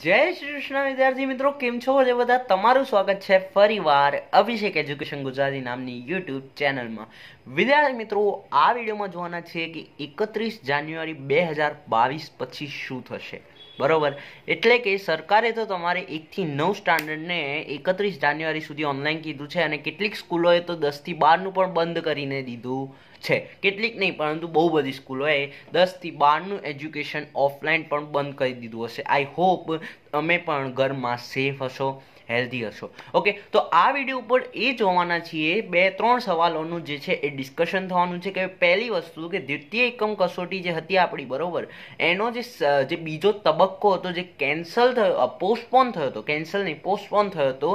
જય શ્રી કૃષ્ણ, વિદ્યાર્થી મિત્રો, કેમ છો? જે બધા તમારું સ્વાગત છે ફરીવાર અભિષેક એજ્યુકેશન ગુજરાતી નામની યુટ્યુબ ચેનલમાં. વિદ્યાર્થી મિત્રો, આ વિડીયોમાં જોવાના છે કે એકત્રીસ જાન્યુઆરી બે હજાર બાવીસ પછી શું થશે? બરોબર? એટલે કે સરકારે તો તમારે એકથી નવ સ્ટાન્ડર્ડને એકત્રીસ જાન્યુઆરી સુધી ઓનલાઈન કીધું છે અને કેટલીક સ્કૂલોએ તો દસથી બારનું પણ બંધ કરીને દીધું છે. કેટલીક નહીં, પરંતુ બહુ બધી સ્કૂલોએ દસથી બારનું એજ્યુકેશન ઓફલાઈન પણ બંધ કરી દીધું હશે. આઈ હોપ તમે પણ ઘરમાં સેફ હશો. હેલ્ધી હશો. ઓકે, તો આ વીડિયો ઉપર એ જોવાના છીએ બે ત્રણ સવાલોનું જે છે એ ડિસ્કશન થવાનું છે કે પહેલી વસ્તુ કે દ્વિતીય એકમ કસોટી જે હતી આપણી, બરોબર? એનો જે બીજો તબક્કો હતો જે કેન્સલ થયો પોસ્ટપોન થયો હતો, કેન્સલ નહીં, પોસ્ટપોન થયો હતો,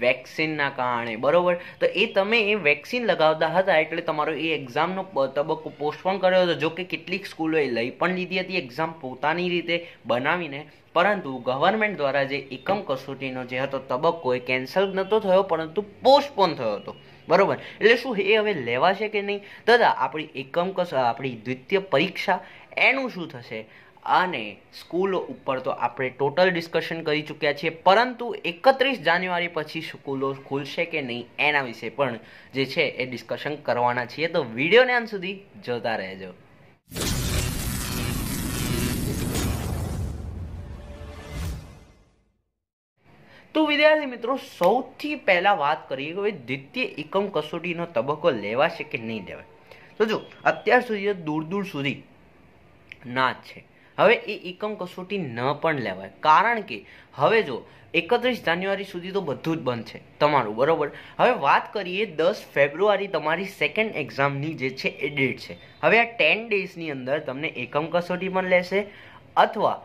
વેક્સિનના કારણે, બરોબર? તો એ તમે એ વેક્સિન લગાવતા હતા એટલે તમારો એ એક્ઝામનો તબક્કો પોસ્ટપોન કર્યો હતો. જો કે કેટલીક સ્કૂલોએ લઈ પણ લીધી હતી, એક્ઝામ પોતાની રીતે બનાવીને પરંતુ ગવર્મેન્ટ દ્વારા જે એકમ કસોટીનો જે હતો તબક્કો એ કેન્સલ નહોતો થયો, પરંતુ પોસ્ટપોન થયો હતો. બરોબર? એટલે શું એ હવે લેવાશે કે નહીં? તથા આપણી એકમ કસ, આપણી દ્વિતીય પરીક્ષા એનું શું થશે? અને સ્કૂલો ઉપર તો આપણે ટોટલ ડિસ્કશન કરી ચૂક્યા છીએ, પરંતુ એકત્રીસ જાન્યુઆરી પછી સ્કૂલો ખુલશે કે નહીં એના વિશે પણ જે છે એ ડિસ્કશન કરવાના છીએ. તો વિડીયોને અંત સુધી જોતા રહેજો. તો વિદ્યાર્થી મિત્રો, સૌથી પહેલાં વાત કરીએ કે દ્વિતીય એકમ કસોટીનો તબક્કો લેવાશે કે નહીં લેવાય? તો જો, અત્યાર સુધી દૂર દૂર સુધી ના જ છે. હવે એ એકમ કસોટી ન પણ લેવાય. કારણ કે હવે જો, એકત્રીસ જાન્યુઆરી સુધી તો બધું જ બંધ છે. તમારું, બરોબર? હવે વાત કરીએ દસ ફેબ્રુઆરી તમારી સેકન્ડ એક્ઝામની જે છે એ ડેટ છે. હવે આ ટેન ડેઝની અંદર તમને એકમ કસોટી પણ લેશે, અથવા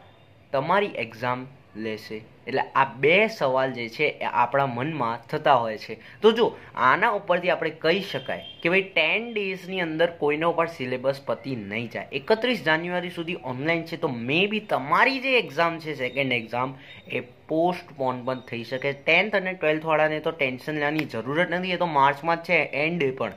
તમારી એક્ઝામ લેશે. એટલે આ બે સવાલ જે છે એ આપણા મનમાં થતા હોય છે. તો જો, આના ઉપરથી આપણે કહી શકાય કે ભાઈ ટેન ડેઝની અંદર કોઈનો પણ સિલેબસ પતી નહીં જાય. એકત્રીસ જાન્યુઆરી સુધી ઓનલાઈન છે, તો મે બી તમારી જે એક્ઝામ છે સેકન્ડ એક્ઝામ એ પોસ્ટપોન પણ થઈ શકે. ટેન્થ અને ટ્વેલ્થવાળાને તો ટેન્શન લેવાની જરૂરત નથી, એ તો માર્ચમાં જ છે એન્ડ પણ.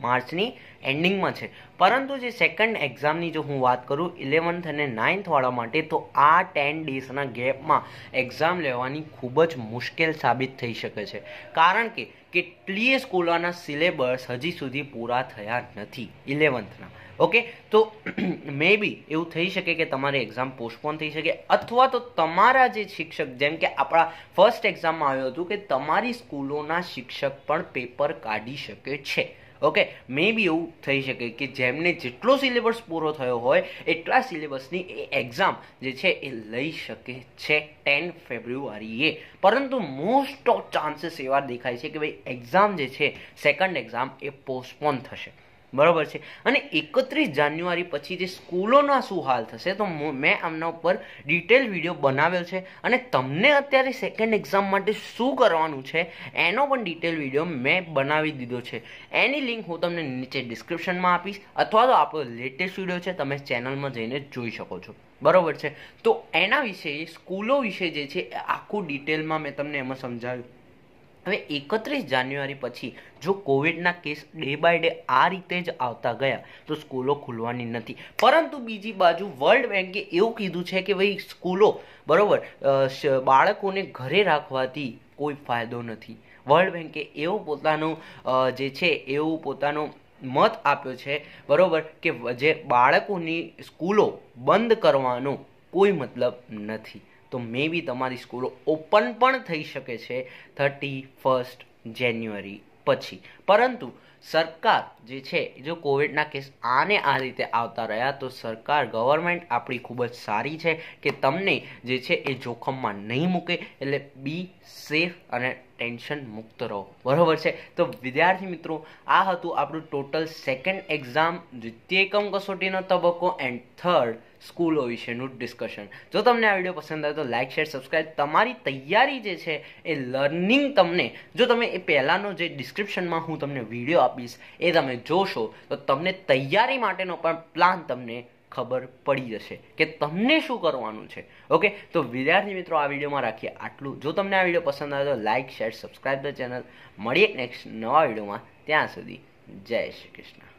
માર્ચની એન્ડિંગમાં છે. પરંતુ જે સેકન્ડ એક્ઝામની જો હું વાત કરું ઇલેવન્થ અને નાઇન્થવાળા માટે, તો આ ટેન ડેઝના ગેપમાં એક્ઝામ લેવાની ખૂબ જ મુશ્કેલ સાબિત થઈ શકે છે. કારણ કે કેટલીય સ્કૂલોના સિલેબસ હજી સુધી પૂરા થયા નથી ઇલેવન્થના ઓકે? તો મે બી એવું થઈ શકે કે તમારી એક્ઝામ પોસ્ટપોન થઈ શકે, અથવા તો તમારા જે શિક્ષક, જેમ કે આપણા ફર્સ્ટ એક્ઝામમાં આવ્યું હતું કે તમારી સ્કૂલોના શિક્ષક પણ પેપર કાઢી શકે છે. ઓકે મે બી એવું થઈ શકે કે જેમને જેટલો સિલેબસ પૂરો થયો હોય, એટલા સિલેબસની એ એક્ઝામ જે છે એ લઈ શકે છે ટેન ફેબ્રુઆરીએ. પરંતુ મોસ્ટ ઓફ ચાન્સીસ એવા દેખાય છે કે ભાઈ એક્ઝામ જે છે સેકન્ડ એક્ઝામ એ પોસ્ટપોન થશે. બરાબર છે. અને એકત્રીસ જાન્યુઆરી પછી જે સ્કૂલોના શું હાલ થશે, તો મેં આમના ઉપર ડિટેલ વીડિયો બનાવેલ છે. અને તમને અત્યારે સેકન્ડ એક્ઝામ માટે શું કરવાનું છે, એનો પણ ડિટેલ વીડિયો મેં બનાવી દીધો છે. એની લિંક હું તમને નીચે ડિસ્ક્રિપ્શનમાં આપીશ, અથવા તો આપણો લેટેસ્ટ વીડિયો છે, તમે ચેનલમાં જઈને જોઈ શકો છો. બરાબર છે? તો એના વિશે, સ્કૂલો વિશે જે છે, આખું ડિટેલમાં મેં તમને એમાં સમજાવ્યું. હવે એકત્રીસ જાન્યુઆરી પછી જો કોવિડના કેસ ડે બાય ડે આ રીતે જ આવતા ગયા, તો સ્કૂલો ખુલવાની નથી. પરંતુ બીજી બાજુ વર્લ્ડ બેન્કે એવું કીધું છે કે ભાઈ, સ્કૂલો, બરાબર બાળકોને ઘરે રાખવાથી કોઈ ફાયદો નથી. વર્લ્ડ બેન્કે એવું પોતાનું જે છે, એવું પોતાનું મત આપ્યો છે, બરાબર, કે જે બાળકોની સ્કૂલો બંધ કરવાનો કોઈ મતલબ નથી. તો મે બી તમારી સ્કૂલો ઓપન પણ થઈ શકે છે થર્ટી ફર્સ્ટ જાન્યુઆરી પછી. પરંતુ સરકાર જે છે, જો કોવિડના કેસ આને આ રીતે આવતા રહ્યા, તો સરકાર ગવર્મેન્ટ આપણી ખૂબ જ સારી છે કે તમને જે છે એ જોખમમાં નહીં મૂકે, એટલે બી સેફ અને ટેન્શન મુક્ત રહો. બરાબર છે? તો વિદ્યાર્થી મિત્રો, આ હતું આપણું ટોટલ સેકન્ડ એક્ઝામ દ્વિતીય એકમ કસોટીનો તબક્કો એન્ડ થર્ડ સ્કૂલો વિશેનું ડિસ્કશન જો તમને આ વીડિયો પસંદ આવે તો લાઇક શેર સબસ્ક્રાઈબ તમારી તૈયારી જે છે એ લર્નિંગ તમને, જો તમે એ પહેલાંનો જે ડિસ્ક્રિપ્શનમાં હું તમને વીડિયો આપીશ, એ તમે જોશો, તો તમને તૈયારી માટેનો પણ પ્લાન તમને ખબર પડી જશે કે તમને શું કરવાનું છે. ઓકે તો વિદ્યાર્થી મિત્રો, આ વિડીયોમાં રાખીએ આટલું. જો તમને આ વીડિયો પસંદ આવે તો like share subscribe the channel મળીએ નેક્સ્ટ નવા વિડીયોમાં ત્યાં સુધી જય શ્રી કૃષ્ણ.